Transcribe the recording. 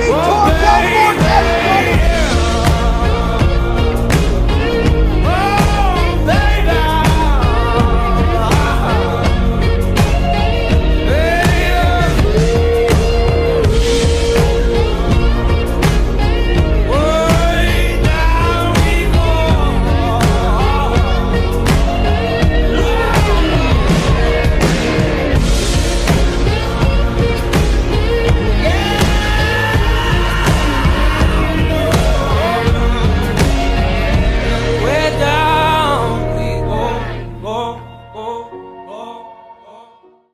Beat oh, oh.